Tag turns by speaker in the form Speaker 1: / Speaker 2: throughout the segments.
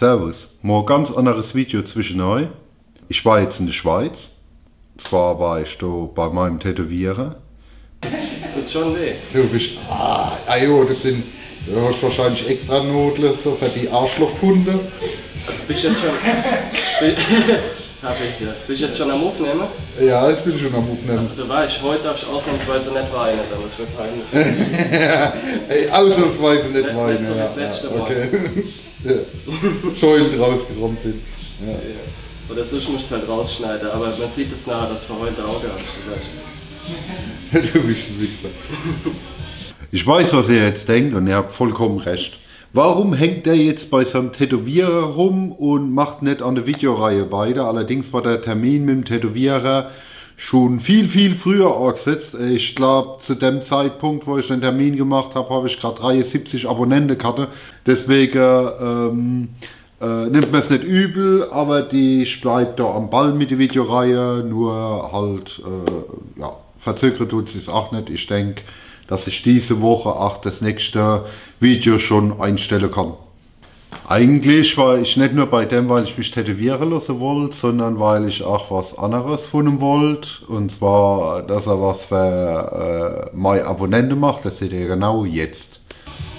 Speaker 1: Servus, mal ein ganz anderes Video zwischen euch. Ich war jetzt in der Schweiz. Zwar war ich da bei meinem Tätowierer.
Speaker 2: Tut schon weh.
Speaker 1: Du bist. Ah, ah jo, das sind. Du hast wahrscheinlich extra Nodeln so für die Arschlochkunde.
Speaker 2: Bist du jetzt schon. Hab ich ja. Bist du jetzt schon am Aufnehmen?
Speaker 1: Ja, ich bin schon am Aufnehmen.
Speaker 2: Also du weißt, heute darf ich ausnahmsweise nicht weinen, dann ist mir peinlich.
Speaker 1: Ey, ausnahmsweise nicht
Speaker 2: Nicht-
Speaker 1: weinen.
Speaker 2: nicht so wie das letzte Mal.
Speaker 1: okay. Ja. Schäumend rausgerommt bin. Ja.
Speaker 2: Oder sonst musst du es halt rausschneiden, aber man sieht es nachher, dass ich heute Auge habe.
Speaker 1: Du bist ein Wichser. Ich weiß, was ihr jetzt denkt und ihr habt vollkommen recht. Warum hängt der jetzt bei seinem Tätowierer rum und macht nicht an der Videoreihe weiter? Allerdings war der Termin mit dem Tätowierer schon viel, viel früher angesetzt. Ich glaube, zu dem Zeitpunkt, wo ich den Termin gemacht habe, habe ich gerade 73 Abonnenten gehabt. Deswegen ähm, äh, nimmt man es nicht übel, aber die ich bleib da am Ball mit der Videoreihe, nur halt, äh, ja, verzögert tut es auch nicht. Ich denke, dass ich diese Woche auch das nächste Video schon einstellen kann. Eigentlich war ich nicht nur bei dem, weil ich mich tätowieren lassen wollte, sondern weil ich auch was anderes von ihm wollte. Und zwar, dass er was für äh, meine Abonnenten macht. Das seht ihr genau jetzt.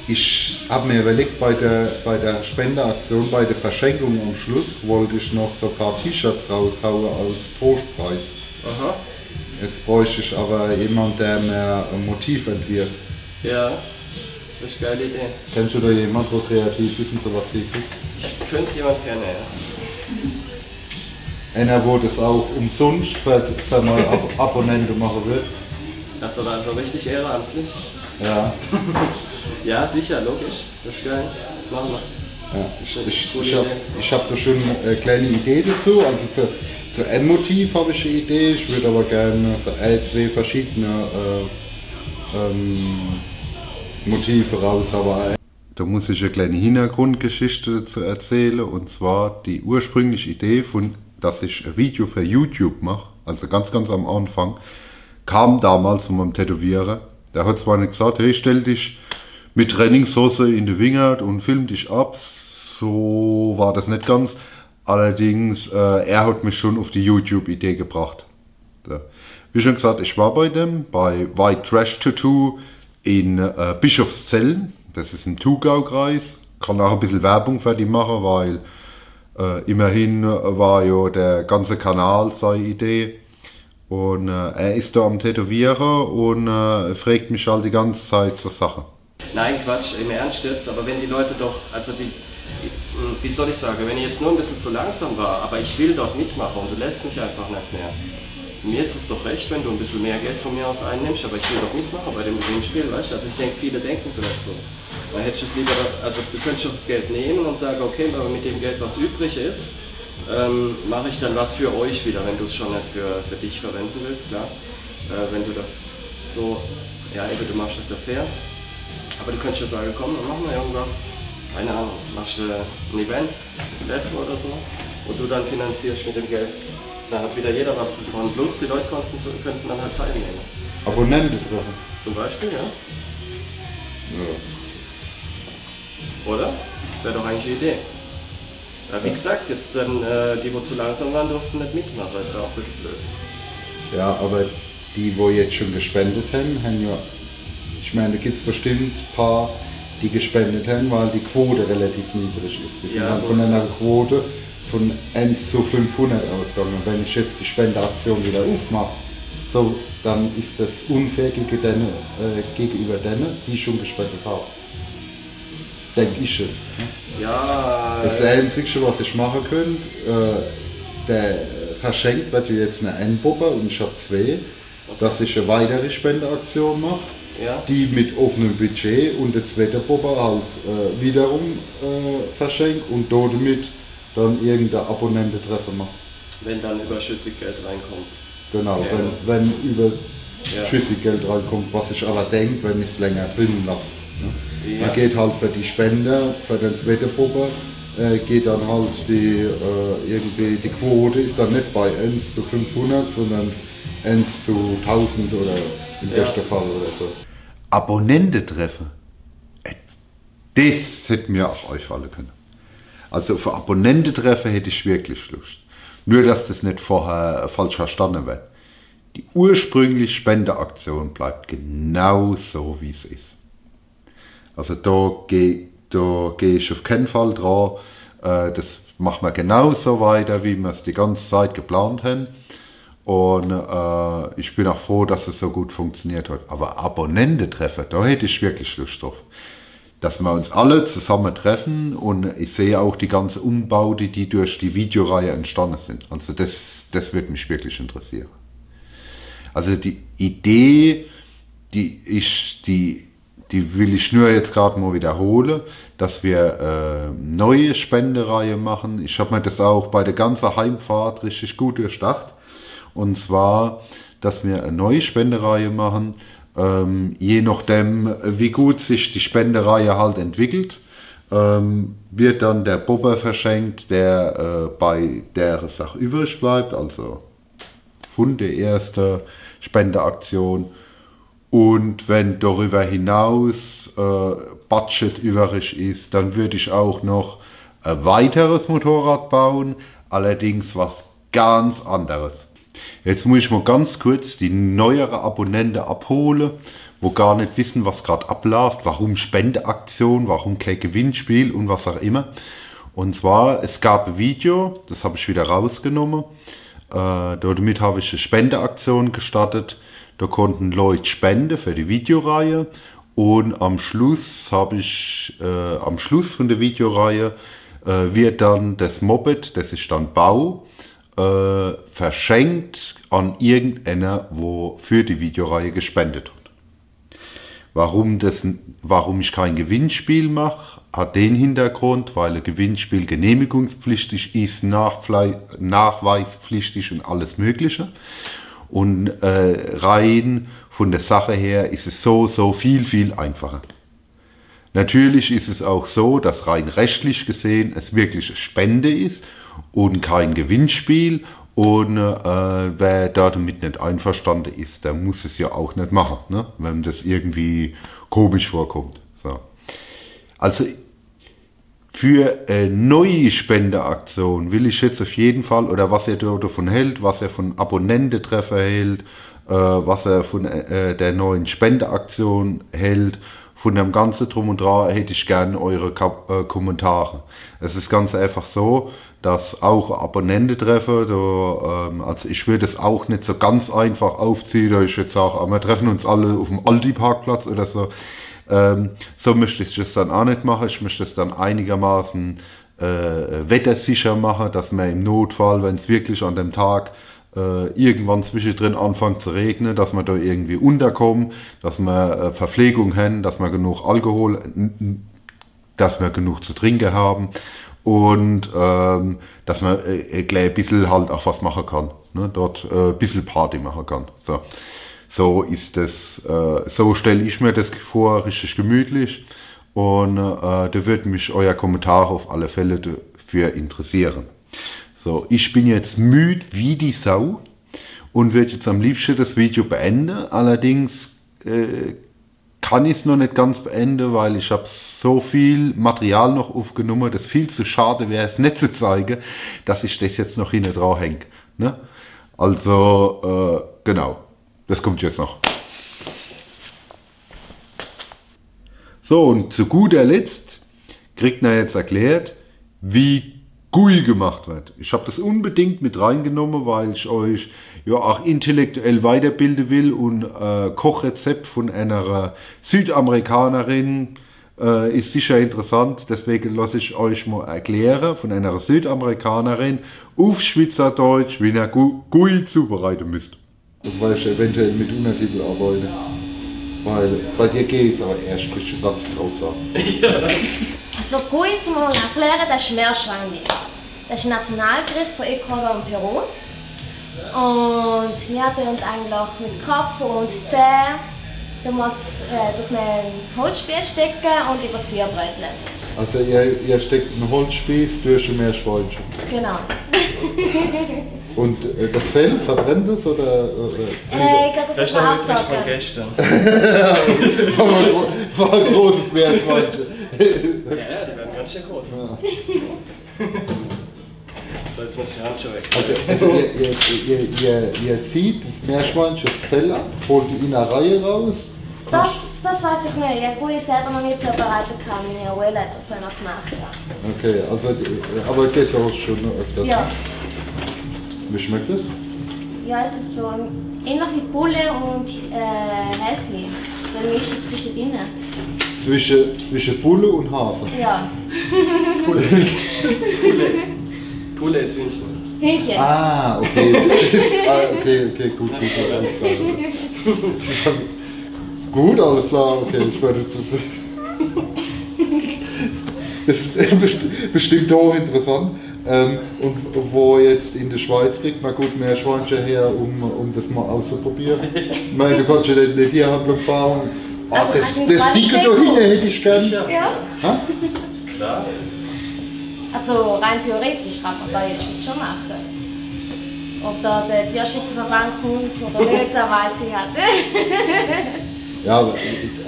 Speaker 1: Ich habe mir überlegt, bei der, bei der Spendeaktion, bei der Verschenkung am Schluss, wollte ich noch so ein paar T-Shirts raushauen als Trostpreis.
Speaker 2: Aha.
Speaker 1: Jetzt bräuchte ich aber jemanden, der mir ein Motiv entwirft.
Speaker 2: Ja, das ist eine geile Idee.
Speaker 1: Kennst du da jemanden, der kreativ ist und sowas hinkriegt?
Speaker 2: Ich könnte jemand kennen, ja.
Speaker 1: Einer, wo das auch umsonst für, für neue Ab Abonnenten machen wird.
Speaker 2: Also, also richtig ehrenamtlich.
Speaker 1: Ja,
Speaker 2: Ja, sicher, logisch. Das ist geil. Machen wir.
Speaker 1: ja. ich, ich, ich habe hab da schon eine kleine Idee dazu. Also für, zu einem Motiv habe ich eine Idee. Ich würde aber gerne für ein, zwei verschiedene äh, ähm, Motive raus. Aber da muss ich eine kleine Hintergrundgeschichte dazu erzählen. Und zwar die ursprüngliche Idee, von, dass ich ein Video für YouTube mache, also ganz, ganz am Anfang, kam damals von meinem Tätowierer. Der hat zwar nicht gesagt, hey, stell dich mit Trainingshose in die Wingert und film dich ab. So war das nicht ganz. Allerdings, äh, er hat mich schon auf die YouTube-Idee gebracht. So. Wie schon gesagt, ich war bei dem, bei White Trash Tattoo in äh, Bischofszellen. Das ist im Thurgau-Kreis. Kann auch ein bisschen Werbung für die machen, weil äh, immerhin war ja der ganze Kanal seine Idee. Und äh, er ist da am Tätowieren und äh, fragt mich halt die ganze Zeit zur Sache.
Speaker 2: Nein, Quatsch, im Ernst jetzt, aber wenn die Leute doch, also die, wie soll ich sagen, wenn ich jetzt nur ein bisschen zu langsam war, aber ich will dort mitmachen und du lässt mich einfach nicht mehr. Mir ist es doch recht, wenn du ein bisschen mehr Geld von mir aus einnimmst, aber ich will doch mitmachen bei dem Gewinnspiel, weißt du? Also ich denke, viele denken vielleicht so. Man hätte es lieber, also du könntest doch das Geld nehmen und sagen, okay, aber mit dem Geld, was übrig ist, ähm, mache ich dann was für euch wieder, wenn du es schon nicht für, für dich verwenden willst, klar. Äh, wenn du das so, ja, eben, du machst das ja fair. Aber du könntest ja sagen, komm, dann machen wir irgendwas, keine Ahnung, machst du ein Event, ein Treffen oder so, wo du dann finanzierst mit dem Geld. Dann hat wieder jeder was davon. Plus die Leute konnten, könnten dann halt teilnehmen.
Speaker 1: Abonnenten treffen.
Speaker 2: Zum Beispiel, ja.
Speaker 1: Ja.
Speaker 2: Oder? Wäre doch eigentlich die Idee. Ja, wie gesagt, jetzt dann äh, die, wo zu langsam waren, durften nicht mitmachen, das ist auch ein bisschen blöd.
Speaker 1: Ja, aber die, wo jetzt schon gespendet haben, haben ja, ich meine, da gibt es bestimmt ein paar, die gespendet haben, weil die Quote relativ niedrig ist. Wir sind
Speaker 2: Ja,
Speaker 1: dann von einer Quote von 1 zu 500 ausgegangen. Und wenn ich jetzt die Spendeaktion wieder aufmache, so, dann ist das unfair gegen denen, äh, gegenüber denen, die schon gespendet haben. Denke ich jetzt. ne?
Speaker 2: Ja,
Speaker 1: Das Einzige, was ich machen könnte, äh, der verschenkt wird jetzt eine Endpuppe und ich habe zwei, dass ich eine weitere Spendeaktion mache,
Speaker 2: ja.
Speaker 1: die mit offenem Budget und der zweite Puppe halt äh, wiederum äh, verschenkt und damit dann irgendein Abonnententreffen macht.
Speaker 2: wenn dann überschüssig Geld reinkommt.
Speaker 1: Genau,
Speaker 2: Ja.
Speaker 1: wenn, wenn über
Speaker 2: Ja.
Speaker 1: reinkommt, was ich aber denke, wenn ich es länger drin lasse. Ne?
Speaker 2: Ja.
Speaker 1: Man geht halt für die Spender, für den zweiten Puppe, äh, geht dann halt die, äh, irgendwie, die Quote ist dann nicht bei 1 zu 500, sondern 1 zu 1000 oder im
Speaker 2: Ja.
Speaker 1: besten Fall oder so. Abonnente treffen. Äh, Das hätte mir auch euch fallen können. Also für Abonnententreffer hätte ich wirklich Lust. Nur, dass das nicht vorher falsch verstanden wird. Die ursprüngliche Spendeaktion bleibt genau so, wie es ist. Also da gehe da geh ich auf keinen Fall dran. Äh, das machen wir genauso weiter, wie wir es die ganze Zeit geplant haben. Und äh, ich bin auch froh, dass es so gut funktioniert hat. Aber Abonnententreffen, da hätte ich wirklich Lust drauf. Dass wir uns alle zusammen treffen und ich sehe auch die ganze Umbaute, die durch die Videoreihe entstanden sind. Also das, das wird mich wirklich interessieren. Also die Idee, die ich, die, die will ich nur jetzt gerade mal wiederholen, dass wir äh, neue Spendereihe machen. Ich habe mir das auch bei der ganzen Heimfahrt richtig gut durchdacht. Und zwar, dass wir eine neue Spendereihe machen, ähm, je nachdem, wie gut sich die Spendereihe halt entwickelt. Ähm, wird dann der Bobber verschenkt, der äh, bei der Sache übrig bleibt, also von der ersten Spendeaktion. Und wenn darüber hinaus äh, Budget übrig ist, dann würde ich auch noch ein weiteres Motorrad bauen, allerdings was ganz anderes. Jetzt muss ich mal ganz kurz die neuere Abonnenten abholen, wo gar nicht wissen, was gerade abläuft, warum Spendeaktion, warum kein Gewinnspiel und was auch immer. Und zwar, es gab ein Video, das habe ich wieder rausgenommen. Äh, damit habe ich eine Spendeaktion gestartet. Da konnten Leute spenden für die Videoreihe. Und am Schluss habe ich, äh, am Schluss von der Videoreihe äh, wird dann das Moped, das ist dann Bau, äh, verschenkt an irgendeiner, wo für die Videoreihe gespendet hat. Warum, das, warum ich kein Gewinnspiel mache, hat den Hintergrund, weil ein Gewinnspiel genehmigungspflichtig ist, nachweispflichtig und alles Mögliche. Und äh, rein von der Sache her ist es so, so viel, viel einfacher. Natürlich ist es auch so, dass rein rechtlich gesehen es wirklich eine Spende ist und kein Gewinnspiel. Und äh, wer damit nicht einverstanden ist, der muss es ja auch nicht machen, ne? wenn das irgendwie komisch vorkommt. So. Also für eine neue Spendeaktion will ich jetzt auf jeden Fall, oder was er davon hält, was er von Abonnententreffer hält, äh, was er von äh, der neuen Spendeaktion hält, von dem ganzen Drum und Dran hätte ich gerne eure Ka äh, Kommentare. Es ist ganz einfach so, dass auch Abonnenten treffen, da, ähm, also ich würde es auch nicht so ganz einfach aufziehen, da ich jetzt sage, ah, wir treffen uns alle auf dem Aldi-Parkplatz oder so. Ähm, so möchte ich das dann auch nicht machen. Ich möchte es dann einigermaßen äh, wettersicher machen, dass man im Notfall, wenn es wirklich an dem Tag äh, irgendwann zwischendrin anfängt zu regnen, dass man da irgendwie unterkommen, dass wir äh, Verpflegung haben, dass wir genug Alkohol, dass wir genug zu trinken haben und ähm, dass man äh, gleich ein bisschen halt auch was machen kann. Ne? Dort äh, ein bisschen Party machen kann. So, so ist das, äh, so stelle ich mir das vor, richtig gemütlich. Und äh, da würde mich euer Kommentar auf alle Fälle dafür interessieren. So, ich bin jetzt müde wie die Sau und würde jetzt am liebsten das Video beenden. Allerdings äh, kann ich es noch nicht ganz beenden, weil ich habe so viel Material noch aufgenommen, das viel zu schade wäre, es nicht zu zeigen, dass ich das jetzt noch hinten drauf hänge. Ne? Also, äh, genau, das kommt jetzt noch. So, und zu guter Letzt kriegt man jetzt erklärt, wie GUI gemacht wird. Ich habe das unbedingt mit reingenommen, weil ich euch ja auch intellektuell weiterbilden will und äh, Kochrezept von einer Südamerikanerin äh, ist sicher interessant. Deswegen lasse ich euch mal erklären von einer Südamerikanerin auf Schweizerdeutsch, wie ihr GUI zubereiten müsst. Und weil ich eventuell mit Untertitel arbeite. Weil bei dir geht's, aber er spricht schon ganz grausam.
Speaker 3: Also GUI zum Erklären, das ist Meerschweinchen. Das ist ein Nationalgericht von Ecuador und Peru. Und wir uns eigentlich mit Kopf und Zähne du musst äh, durch einen Holzspieß stecken und übers Feuer bräteln.
Speaker 1: Also ihr, ihr steckt einen Holzspieß durch ein Meerschweinchen?
Speaker 3: Genau.
Speaker 1: Und äh, das Fell verbrennt es oder? oder
Speaker 3: äh, ich glaube, das,
Speaker 2: Das ist noch übrig von gestern.
Speaker 1: war, ein, war ein großes Meerschweinchen.
Speaker 2: Ja, ja, die werden ganz schön groß. So, jetzt muss ich die Handschuhe wechseln.
Speaker 1: Also, also ihr, ihr, ihr, ihr, ihr zieht das Meerschweinchen Fell ab, holt die Innereie raus.
Speaker 3: Das, das weiß ich nicht. Ich habe selber noch nicht so bereitet, kann meine Abuela hat das noch gemacht. Ja.
Speaker 1: Okay, also, die- aber das hast du schon öfters.
Speaker 3: ja.
Speaker 1: Wie schmeckt das?
Speaker 3: Ja, es ist so ähnlich wie Bulle und äh, Häsli. So eine Mischung zwischen denen.
Speaker 1: Zwischen, zwischen Bulle und Hase.
Speaker 3: Ja.
Speaker 2: Pulle. Pulle ist Hühnchen.
Speaker 3: Hühnchen.
Speaker 1: Ah, okay. ah, okay, okay, gut, gut, gut, alles klar. gut, alles klar, okay, ich werde es zu. Das ist best- bestimmt auch interessant. Ähm, und wo jetzt in der Schweiz kriegt man gut mehr Schweinchen her, um, um das mal auszuprobieren. Ich meine, du kannst ja nicht in die Tierhandlung fahren. Ah,
Speaker 3: Also,
Speaker 1: das, das dicke da hinten hätte ich gern.
Speaker 2: Sicher?
Speaker 3: Ja.
Speaker 1: Ha?
Speaker 2: Klar.
Speaker 3: Also rein theoretisch kann man da jetzt schon machen. Ob da der Tierschutzverband kommt oder nicht, da weiß ich halt nicht.
Speaker 1: Ja, aber,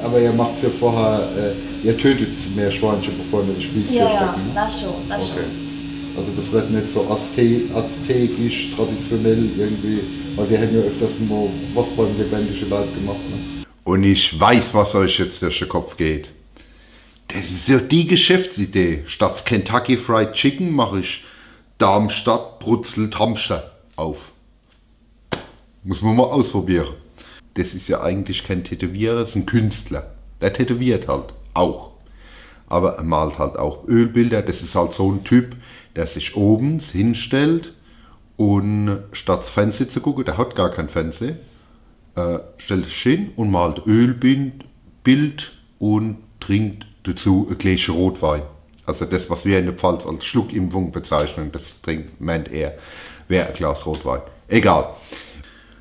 Speaker 1: aber ihr macht es ja vorher, äh, ihr tötet mehr Schweinchen, bevor ihr das Spießtier
Speaker 3: Ja, ja, das schon, das
Speaker 1: Okay.
Speaker 3: schon.
Speaker 1: Also das wird nicht so azte aztekisch, traditionell irgendwie, weil wir haben ja öfters nur was beim lebendigen Leib gemacht. Ne? Und ich weiß, was euch jetzt durch den Kopf geht. Das ist ja die Geschäftsidee. Statt Kentucky Fried Chicken mache ich Darmstadt brutzelt Hamster auf. Muss man mal ausprobieren. Das ist ja eigentlich kein Tätowierer, das ist ein Künstler. Der tätowiert halt auch. Aber er malt halt auch Ölbilder. Das ist halt so ein Typ, der sich oben hinstellt und statt das Fenster zu gucken, der hat gar kein Fenster, äh, stellt sich hin und malt Ölbild Bild und trinkt dazu ein Gläschen Rotwein. Also das, was wir in der Pfalz als Schluckimpfung bezeichnen, das trinkt, meint er, wäre ein Glas Rotwein. Egal.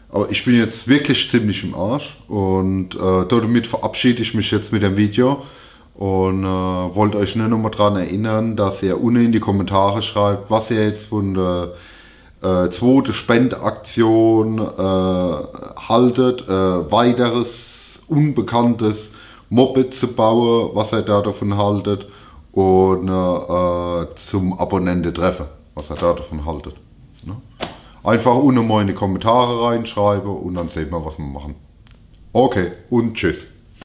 Speaker 1: Aber ich bin jetzt wirklich ziemlich im Arsch und äh, damit verabschiede ich mich jetzt mit dem Video und äh, wollte euch nur noch mal daran erinnern, dass ihr unten in die Kommentare schreibt, was ihr jetzt von der äh, zweiten Spendeaktion äh, haltet, äh, weiteres unbekanntes Moped zu bauen, was ihr da davon haltet und äh, zum Abonnenten treffen, was ihr da davon haltet. Ne? Einfach in die Kommentare reinschreiben und dann sehen wir, was wir machen. Okay, und tschüss.